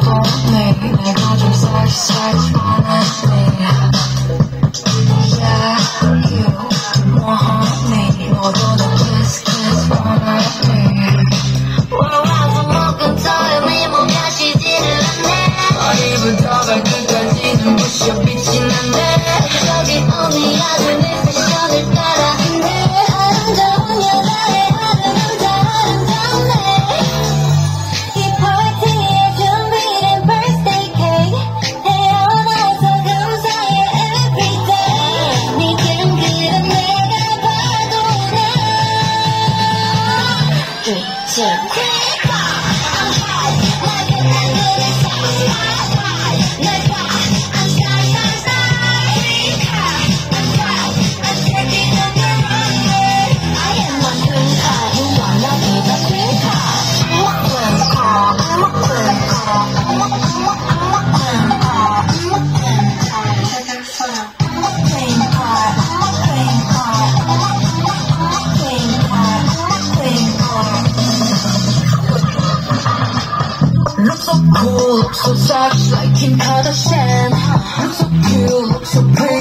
보니 내가 좀 쌀쌀 화났니 Yeah, you want me 너도 더 kiss kiss 원하니 와와서 먹은 털음이 몸 마시지를 않네 머리부터 발끝까지는 부셔 Nation. I'm hot. I'm the hottest. I'm a queen. I'm hot. I'm sexy. I'm the rock star. I am a queen. I wanna be the queen. I'm a queen. I'm a queen. Cool, look so sexy like Kim Kardashian. Look so cute, look so pretty